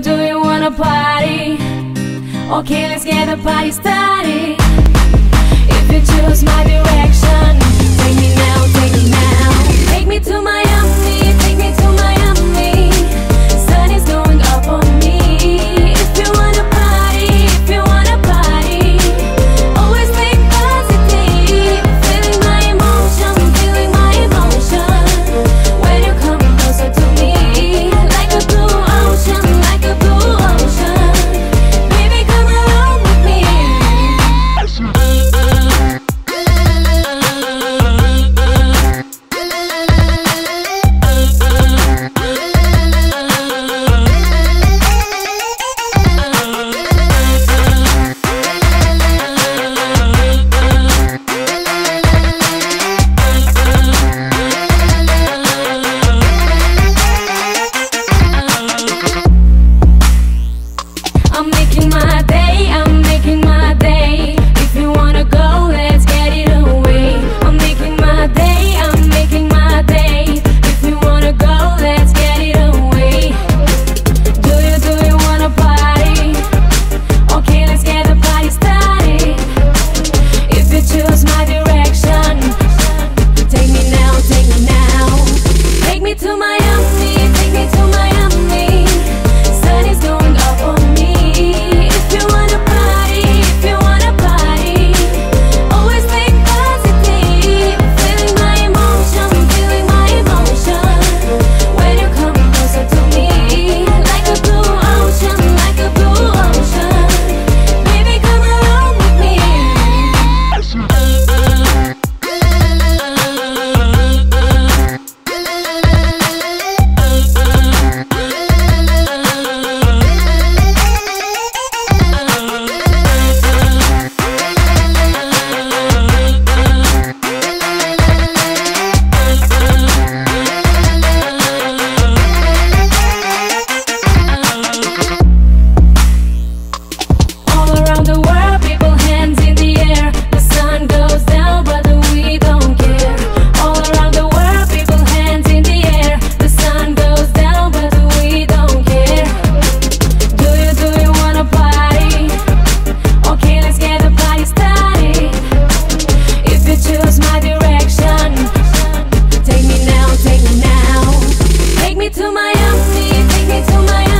do you wanna party? Okay, let's get the party started If you choose my Me, take me to my